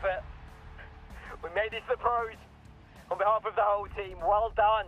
effort. We made it to the pros. On behalf of the whole team, well done.